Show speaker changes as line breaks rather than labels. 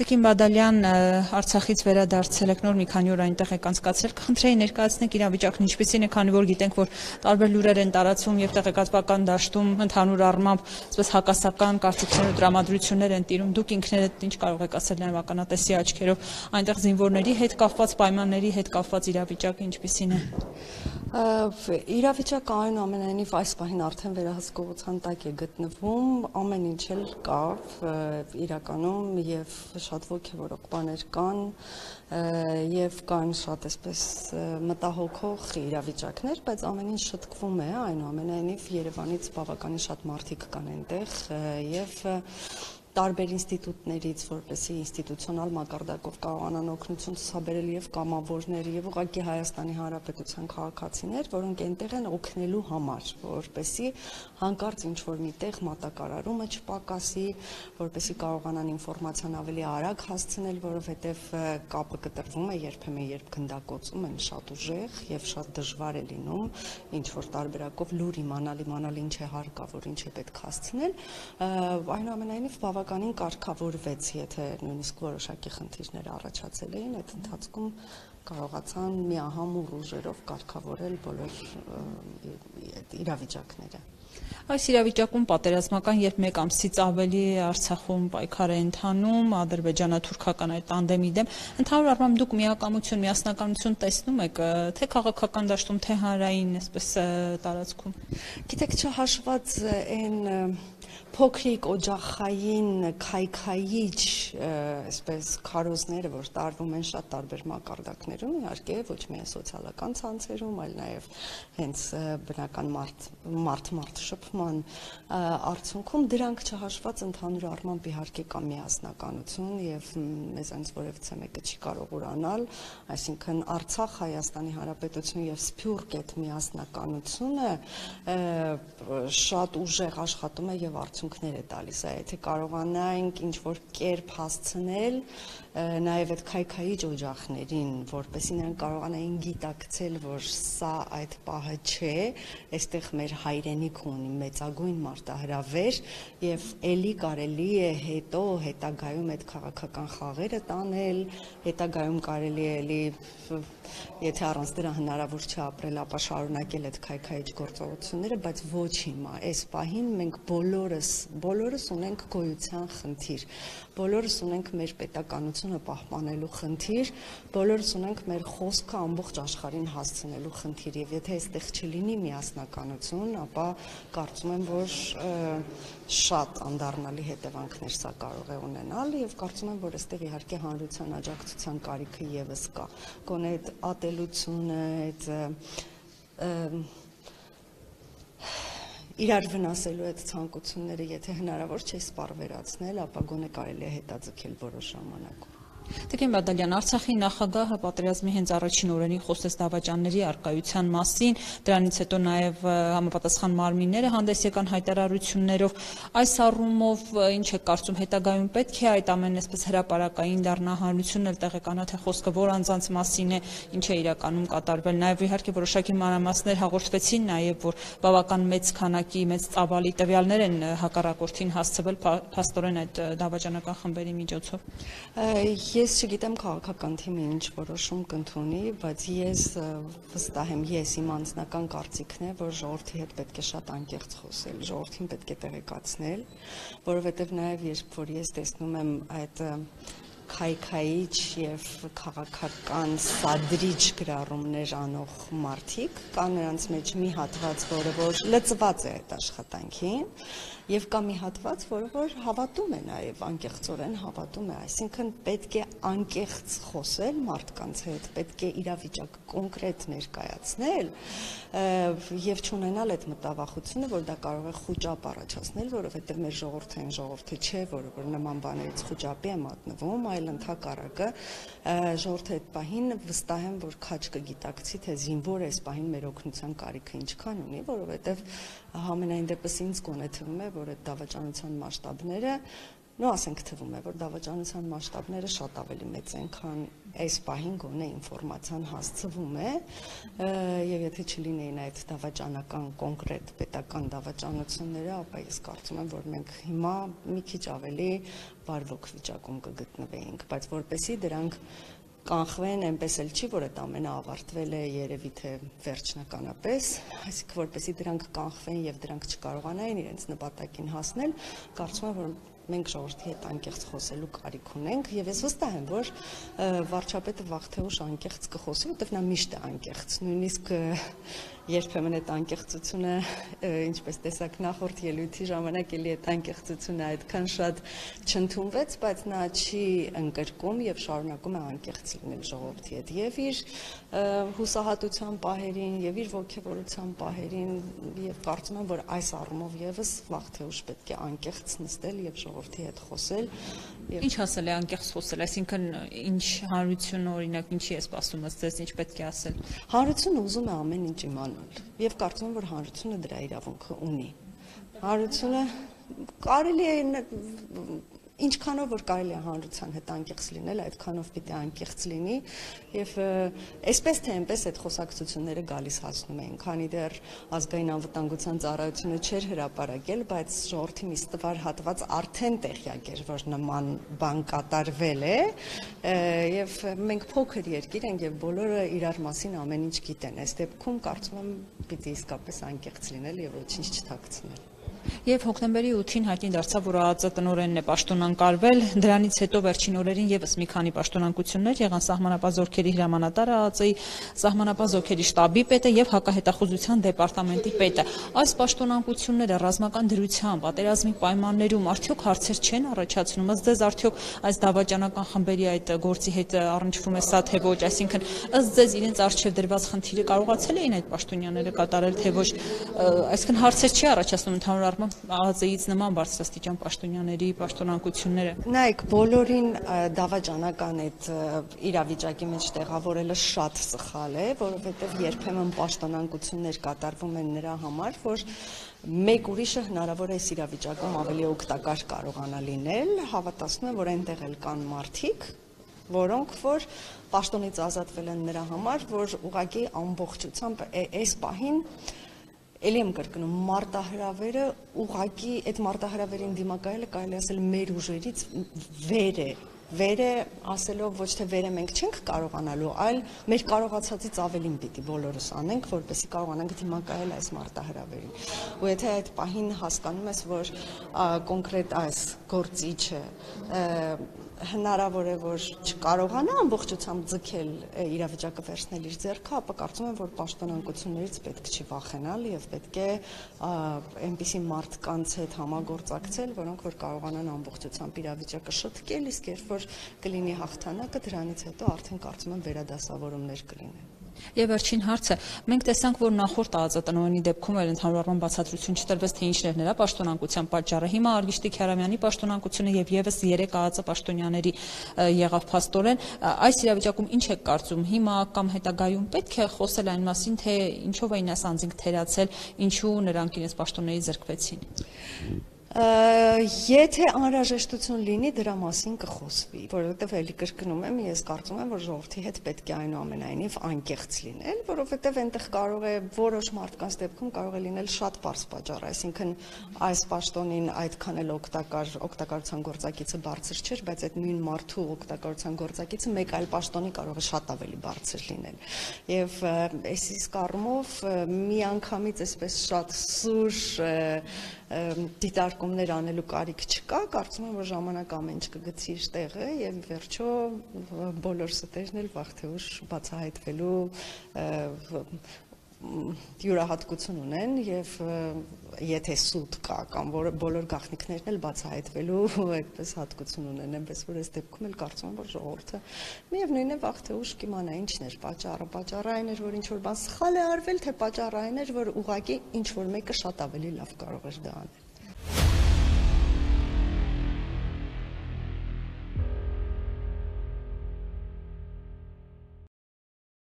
Տիկին Բադալյան Արցախից վերադարձել եք նոր մի քանի օր այնտեղ եք անցկացրել։ Կխնդրեի ներկայացնեք իրավիճակն ինչպեսին է, քանի որ գիտենք, որ տարբեր լուրեր են տարածվում եւ տեղեկատվական դաշտում ընդհանուր առմամբ այսպես հակասական կարծիքներ ու տրամադրություններ են տիրում։ Դուք ինքներդ ինչ կարող եք ասել նաեւ ականատեսի աչքերով այնտեղ զինվորների հետ կապված պայմանների հետ կապված իրավիճակը ինչպեսին է։
Իրավիճակը այնուամենայնիվ այս պահին արդեն վերահսկողության տակ է գտնվում, ամեն ինչ էլ կա իրականում եւ շատ ոգևորող բաներ կան եւ կան շատ այսպես մտահոգող իրավիճակներ, բայց ամեն ինչ շտկվում է, այնուամենայնիվ Երևանից բավականին շատ մարդիկ կան այնտեղ եւ տարբեր ինստիտուտներից, որպեսի ինստիտուցիոնալ մակարդակով կարողանան օգնություն ցուցաբերել եւ կամավորներ եւ ուղղակի Հայաստանի Հանրապետության քաղաքացիներ, որոնք այնտեղ են օգնելու համար, որպեսի հանկարծ ինչ որ միտեղ մատակարարումը չպակասի, որպեսի կարողանան ինֆորմացիան ավելի արագ հասցնել, որովհետեւ կապը կտրվում է երբեմն երբ գնդակոծում են շատ ուժեղ եւ շատ դժվար է լինում ինչ որ տարբերակով լուր իմանալ, իմանալ ինչ է հարկավոր, ինչ է պետք հասցնել, այնուամենայնիվ բավական բավականին կարգավորվեց, եթե նույնիսկ որոշակի խնդիրներ առաջացել էին, այդ ընթացքում կարողացան միահամուռ ուժերով կարգավորել բոլոր իրավիճակները։
Այս իրավիճակում պատերազմական երբ մեկ ամսից ավելի Արցախում պայքար է ընթանում ադրբեջանա-թուրքական այդ տանդեմի դեմ, ընդհանուր առմամբ դուք միակամություն, միասնականություն տեսնում եք թե քաղաքական դաշտում, թե հանրային այսպես տարածքում։
Գիտեք, չհաշված այն փոքրիկ օջախային քայքայիչ այսպես քարոզները, որ տարվում են շատ տարբեր մակարդակներում, իհարկե ոչ միայն սոցիալական ցանցերում, այլ նաև հենց բնական մարդ մարդ-մարդ շփման արդյունքում դրանք չհաշված ընդհանուր առմամբ իհարկե կա միասնականություն եւ մեզ այնց որևիցե մեկը չի կարող ուրանալ, այսինքն Արցախ, Հայաստանի Հանրապետություն եւ Սփյուռք այդ միասնականությունը շատ ուժեղ աշխատում է եւ արդյունքներ է տալիս, եթե կարողանանք ինչ որ կերպ հասցնել նաև այդ քայքայի օջախներին, որպեսզի նրանք կարողանային գիտակցել, որ սա այդ պահը չէ, այստեղ մեր հայրենիք ունի մեծագույն մարտահրավեր եւ ելի կարելի է հետո հետագայում այդ քաղաքական խաղերը տանել, հետագայում կարելի է ելի եթե առանց դրա հնարավոր չէ ապրել, ապա շարունակել այդ քայքայիչ գործողությունները, բայց ոչ հիմա։ Այս պահին մենք բոլորս, բոլորս ունենք գոյության խնդիր։ Բոլորս ունենք մեր պետականությունը պահպանելու խնդիր, բոլորս ունենք մեր խոսքը ամբողջ աշխարհին հասցնելու խնդիր եւ եթե այստեղ չլինի միասնականություն, ապա կարծում եմ, որ շատ անդառնալի հետևանքներ սա կարող է ունենալ եւ կարծում եմ, որ այստեղ իհարկե հանրության աջակցության կարիքը եւս կա։ Գոնե այդ ատելությունը, այդ իրար վնասելու այդ ցանկությունները, եթե հնարավոր չէ սպառվերացնել, ապա գոնե կարելի է հետաձգել որոշ ժամանակով։
Տիկին Բադալյան, Արցախի նախագահը պատերազմի հենց առաջին օրերին խոսեց դավաճանների արկայության մասին, դրանից հետո նաև համապատասխան մարմինները հանդես եկան հայտարարություններով։ Այս առումով ինչ է կարծում հետագայում պետք է այդ ամենը այսպես հրաապարակային դառնա հանրությունն էլ տեղեկանա թե խոսքը որ անձանց մասին է, ինչ է իրականում կատարվել։ Նաև իհարկե որոշակի մանրամասներ հաղորդվեցին նաև որ բավական մեծ քանակի մեծ ծավալի տվյալներ են հակառակորդին հասցվել փաստորեն այդ դավաճանական խմբերի միջոցով։
Ես չգիտեմ քաղաքական թիմը ինչ որոշում կընդունի, բայց ես վստահ եմ, ես իմ անձնական կարծիքն է, որ ժողովրդի հետ պետք է շատ անկեղծ խոսել, ժողովրդին պետք է տեղեկացնել, որովհետև նաև երբ որ ես տեսնում եմ այդ քայքայիչ եւ քաղաքական սադրիչ գրառումներ անող մարդիկ, կա նրանց մեջ մի հատված, որը որ լծված է այդ աշխատանքին, եւ կա մի հատված, որը որ հավատում է նաեւ անկեղծորեն հավատում է, այսինքն պետք է անկեղծ խոսել մարդկանց հետ, պետք է իրավիճակը կոնկրետ ներկայացնել եւ չունենալ այդ մտավախությունը, որ դա կարող է խոճապ առաջացնել, որովհետեւ մեր ժողովուրդը այն ժողովուրդը չէ, որը որ նման բաներից խոճապի է մատնվում, այլ ընդհակառակը ժողովուրդը այդ պահին վստահ եմ, որ քաչ կգիտակցի, թե զինվորը այս պահին մեր օգնության կարիքը ինչքան ունի, որովհետեւ համենայն դեպս ինձ գոնե թվում է, որ այդ դավաճանության մասշտաբները նո ասենք թվում է, որ դավաճանության մասշտաբները շատ ավելի մեծ են, քան այս պահին գոնե ինֆորմացիան հասցվում է, եւ եթե չլինեին այդ դավաճանական կոնկրետ պետական դավաճանությունները, ապա ես կարծում եմ, որ մենք հիմա մի քիչ ավելի բարվոք վիճակում կգտնվեինք, բայց որպեսի դրանք կանխվեն, այնպես էլ չի, որ այդ ամենը ավարտվել է երևի թե վերջնականապես, այսինքն որպեսի դրանք կանխվեն եւ դրանք չկարողանային իրենց նպատակին հասնել, կարծում եմ, որ մենք ժողովրդի հետ անկեղծ խոսելու կարիք ունենք եւ ես վստահ եմ, որ վարչապետը վաղ թե ուշ անկեղծ կխոսի, որովհետեւ նա միշտ է անկեղծ։ Նույնիսկ երբեմն այդ անկեղծությունը, ինչպես տեսակ նախորդ ելույթի ժամանակ էլի այդ անկեղծությունը այդքան շատ չընդունվեց, բայց նա չի ընկրկում եւ շարունակում է անկեղծ լինել ժողովրդի հետ եւ իր հուսահատության պահերին եւ իր ողջավորության պահերին եւ կարծում եմ, որ այս առումով եւս վաղ թե ուշ պետք է անկեղծ նստել եւ ժողովրդի հետ խոսել
եւ Ինչ ասել է անկեղծ խոսել, այսինքն ինչ հանրությունը օրինակ ինչի է սպասում ըստ ձեզ, ինչ պետք է ասել։
Հանրությունը ուզում է ամեն ինչ իմանալ եւ կարծում եմ որ հանրությունը դրա իրավունքը ունի հանրությունը կարելի է ինչքանով որ կարելի է հանրության հետ անկեղծ լինել, այդքանով պիտի անկեղծ լինի եւ այսպես թե այնպես այդ խոսակցությունները գալիս հասնում էին, քանի դեռ ազգային անվտանգության ծառայությունը չէր հրապարակել, բայց ժողովրդի մի ստվար հատված արդեն տեղյակ էր, որ նման բան կատարվել է եւ մենք փոքր երկիր ենք եւ բոլորը իրար մասին ամեն ինչ գիտեն։ Այս դեպքում կարծում եմ պիտի իսկապես անկեղծ լինել եւ ոչինչ չթաքցնել
եւ հոկտեմբերի 8-ին հայտնի դարձավ, որ ԱԱԾ տնօրենն է պաշտոնանկարվել։ Դրանից հետո վերջին օրերին եւս մի քանի պաշտոնանկություններ եղան սահմանապահ զորքերի հրամանատարը ԱԱԾ-ի սահմանապահ զորքերի շտաբի պետը եւ հակահետախուզության դեպարտամենտի պետը։ Այս պաշտոնանկությունները ռազմական դրության, պատերազմի պայմաններում արդյոք հարցեր չեն առաջացնում։ Ըստ ձեզ արդյոք այս դավաճանական խմբերի այդ գործի հետ առնչվում է սա թե ոչ, այսինքն ըստ ձեզ իրենց արժեվ դրված խնդիրը կարողացել էին այդ պաշտոնյաները կատարել թե ոչ, այսինքն հարցեր չի առաջացնում ընդհանուր առմամբ ԱԱԶ-ից նման բարձրաստիճան պաշտոնյաների պաշտոնակությունները։
Նայեք, բոլորին դավաճանական այդ իրավիճակի մեջ տեղավորելը շատ սխալ է, որովհետև երբեմն պաշտոնանկություններ կատարվում են նրա համար, որ մեկ ուրիշը հնարավոր է այս իրավիճակում ավելի օգտակար կարողանա լինել, հավատացնում եմ, որ այնտեղ էլ կան մարդիկ, որոնք որ պաշտոնից ազատվել են նրա համար, որ ուղղակի ամբողջությամբ այս պահին Էլի եմ կրկնում, մարտահրավերը ուղակի այդ մարտահրավերին դիմակայելը կարելի ասել մեր ուժերից վեր է վերը ասելով ոչ թե վերը մենք չենք կարողանալու, այլ մեր կարողացածից ավելին պիտի բոլորս անենք, որպեսզի կարողանանք դիմակայել այս մարտահրավերին։ Ու եթե այդ պահին հասկանում ես, որ կոնկրետ այս գործիչը հնարավոր է որ չկարողանա ամբողջությամբ ձգել իրավիճակը վերցնել իր ձեռքը, ապա կարծում եմ, որ պաշտոնանկություններից պետք չի վախենալ եւ պետք է այնպիսի մարդկանց հետ համագործակցել, որոնք որ կարողանան ամբողջությամբ իրավիճակը շտկել, իսկ երբ որ կլինի հաղթանակը, դրանից հետո արդեն կարծում եմ վերադասավորումներ կլինեն։
Եվ վերջին հարցը, մենք տեսանք, որ նախորդ տնօրենի դեպքում էլ առմամբ բացատրություն չտրվեց, թե ինչն էր նրա պաշտոնանկության պատճառը։ Հիմա Արգիշտի Քյարամյանի պաշտոնանկությունը եւ եւս 3 ԱԱԾ պաշտոնյաների եղավ փաստորեն։ Այս իրավիճակում ինչ եք կարծում։ Հիմա կամ հետագայում պետք է խոսել այն մասին, թե ինչով էին այս անձինք թերացել, ինչու նրանք իրենց պաշտոններից զրկվեցին։
Եթե անհրաժեշտություն լինի, դրա մասին կխոսվի, որովհետև էլի կրկնում եմ, ես կարծում եմ, որ ժողովրդի հետ պետք է այնուամենայնիվ անկեղծ լինել, որովհետև այնտեղ կարող է որոշ մարդկանց դեպքում կարող է լինել շատ པարս պատճառ, այսինքն այս պաշտոնին այդքան էլ օգտակար օգտակարության գործակիցը բարձր չէր, բայց այդ նույն մարդու օգտակարության գործակիցը մեկ այլ պաշտոնի կարող է շատ ավելի բարձր լինել։ Եվ այս իսկ առումով մի անգամից այսպես շատ սուր դիտարկումներ անելու կարիք չկա, կարծում եմ, որ ժամանակ ամեն ինչ կգցի իր տեղը եւ վերջո բոլոր ստերն էլ վաղ թե ուշ բացահայտվելու յուրահատկություն ունեն եւ եթե սուտ կա կամ որ բոլոր գաղտնիքներն էլ բացահայտվելու այդպես հատկություն ունեն, այնպես որ այս դեպքում էլ կարծում եմ որ ժողովուրդը միևնույնն է վաղ թե ուշ կիմանա ինչն էր պատճառը, պատճառը այն էր որ ինչ որ բան սխալ է արվել, թե պատճառը այն էր որ ուղակի ինչ որ մեկը շատ ավելի լավ կարող էր դա անել։